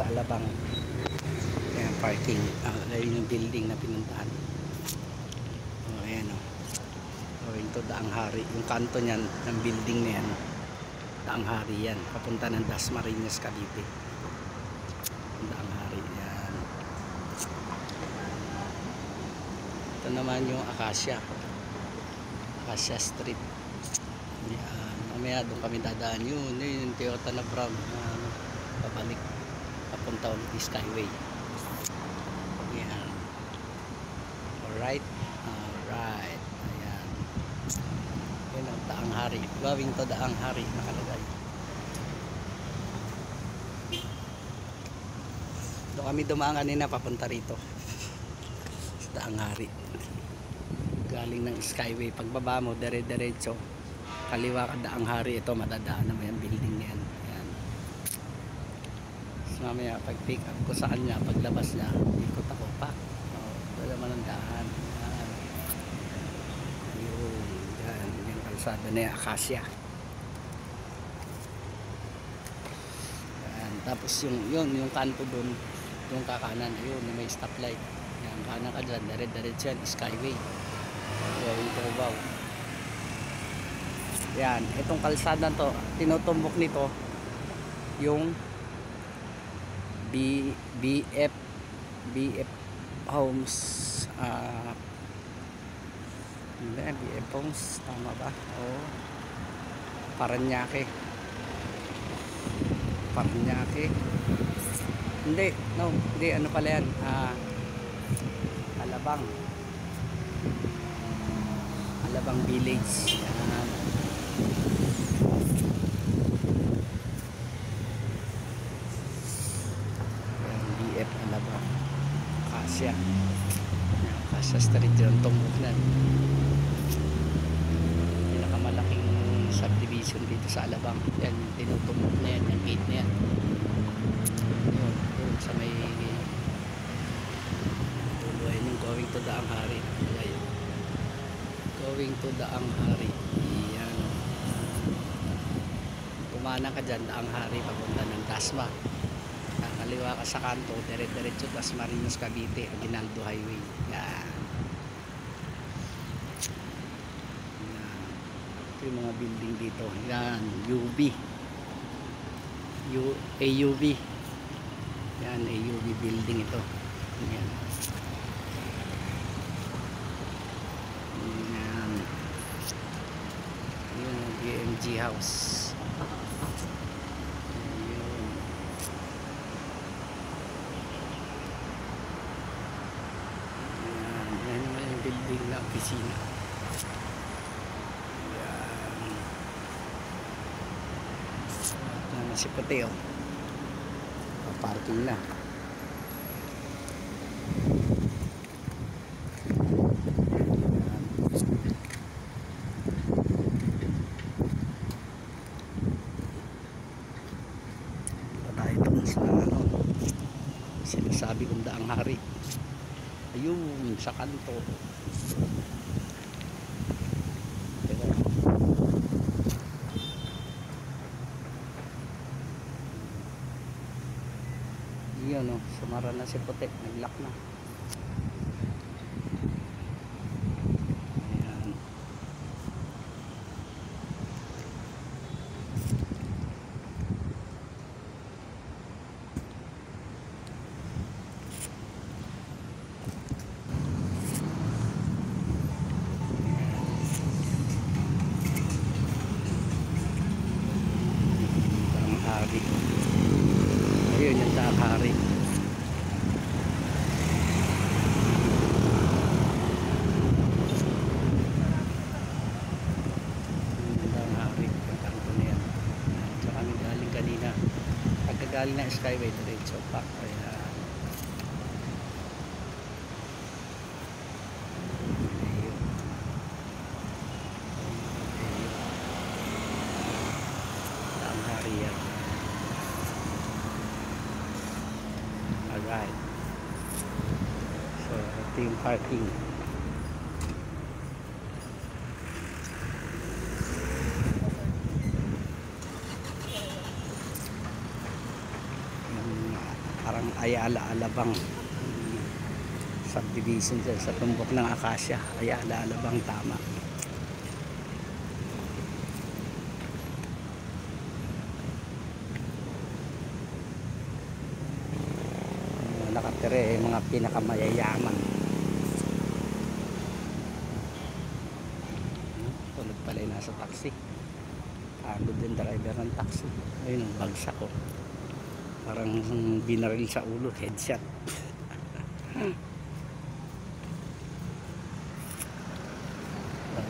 sa Alabang. Ayan, parking. Ah, ayun yung building na pinuntahan. Oh, ayan o. Going to Daang Hari. Yung kanto niyan, ng building na yan. Daang Hari yan. Papunta ng Dasmariñas, Cavite. Daang Hari. Yan. Ito naman yung Acacia. Acacia Street. Yan. Mamaya doon kami dadaan yun. Yun yung Toyota na brown. na ano, pabalik. Papunta ulit yung Skyway. Yan. Alright. Alright. Ayan. Yan ang Daang Hari. Going to Daang Hari nakalagay. Doon kami dumaan kanina papunta rito. Daang Hari. Galing ng Skyway. Pagbaba mo, dire-diretso. Kaliwa ka Daang Hari. Ito, madadaan naman yung building na yan. Ayan. So, mamaya, pag pick up ko sa kanya, paglabas niya, ikot ako pa. Oh, ito naman ang daan. Ayan. Ayun. Yan. Yung kalsada na yung Acacia. Ayan. Tapos yung, yun, yung kanto doon, yung kakanan, ayun, yung may stoplight. Yan, kanan ka dyan, dire-diretso yan, Skyway. Going to Cubao. Yan, itong kalsada to, tinutumbok nito yung B, BF BF Homes ah hindi, BF Homes tama ba? o Paranaque. Paranaque. Hindi, no, hindi, ano pala yan? Ah Alabang. Alabang Village. Yan, BF Alabang Acacia Yan, Acacia Street yun tumbok na. Pinakamalaking subdivision dito sa Alabang. Yan tinutumbok na yan yung gate na yan. Yun, yun sa may tuluay yung going to the Anghari Ayan. going to the Anghari yan. Kumana ka dyan Daang Hari papunta ng Dasma kakaliwa ka sa kanto dire-diretso Dasmariñas Cavite Aguinaldo Highway. Yan. Yan. Ito yung mga building dito. Yan UB U AUB yan AUB building ito. Yan. Yan. Yun ang BMG house yun yan yan naman yung building na opisina. Yan. Yan na si puti oh. Parking na sinasabi kong daang hari. Ayun sa kanto yun o sumara na si puti naglock na. Ayan. Hari. Ayun yung daang hari yung daang hari yung kanto na yan so kami galing kanina pagkagaling ng skyway diretso pa kaya ayun daang hari yan Alright. So, ito yung parking. Yung parang Ayala Alabang subdivision dyan sa tumbok ng Akasya Ayala Alabang tama. Nakatira eh, mga pinakamayayaman. Tulad pala yung nasa taxi. Ano din driver ng taxi. Ayun ang bagsak ko parang binaril sa ulo headshot.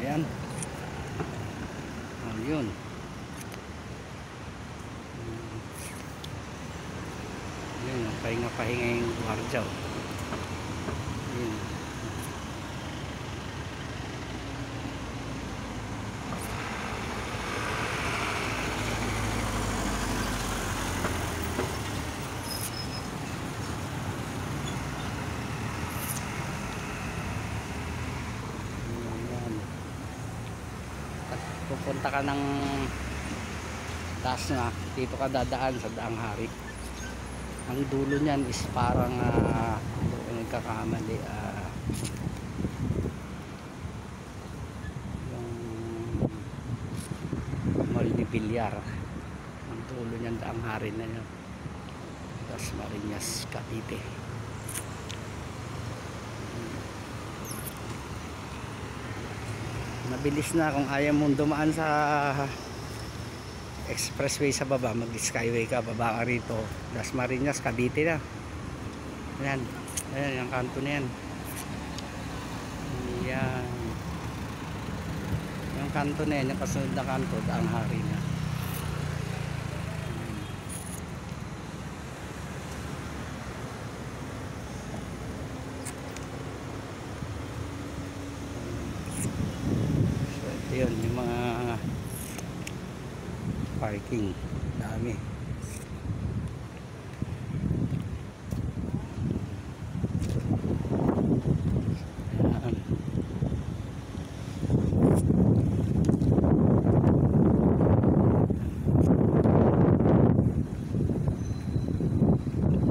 Ayan. Ayun. Yun pahinga pahinga yung gwardiya oh. yun Ayan. Pag pupunta ka ng taas na dito ka dadaan sa daang hari. Ang dulo niyan is parang uh, nagkakamali ah, yung mall ni Villar ang dulo niyan daang hari na yun. Das Marinas Cavite mabilis na kung ayaw mong dumaan sa expressway sa baba mag skyway ka baba ka rito. Das Marinas Cavite na. Yan ayan yung kanto na yan. Yan yung kanto na yan yung kasunod na kanto daang hari na So, ito yun, yung mga parking. Dami. Ayan.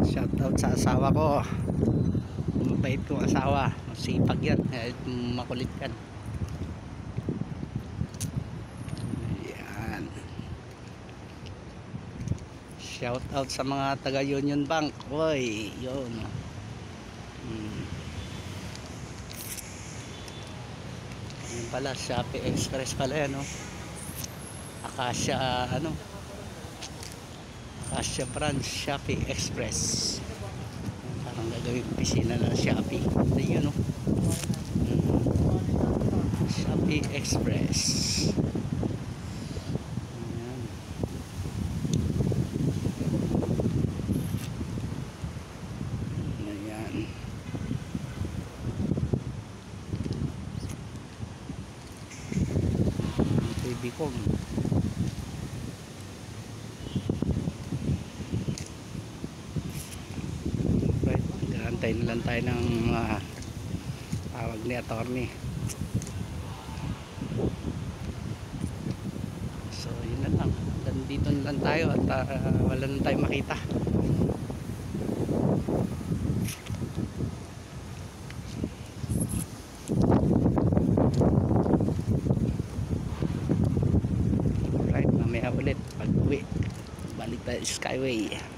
Shout out sa asawa ko. Mabait kong asawa. Masipag yan. Makulit. Yan. Shout out sa mga taga Union Bank. Hoy, yun. Hmm. Yan pala, Shopee Express pala yan, no? Akasha, ano? Akasha branch Shopee Express. Parang gagawin pisina ng Shopee. Ito yun, no? Hmm. Shopee Express. Ayan. Ayan. Ko. Right, antay na lang tayo ng mga tawag ni attorney. So, yun na lang. Nandito na lang tayo at ah, wala na tayong makita. Skyway.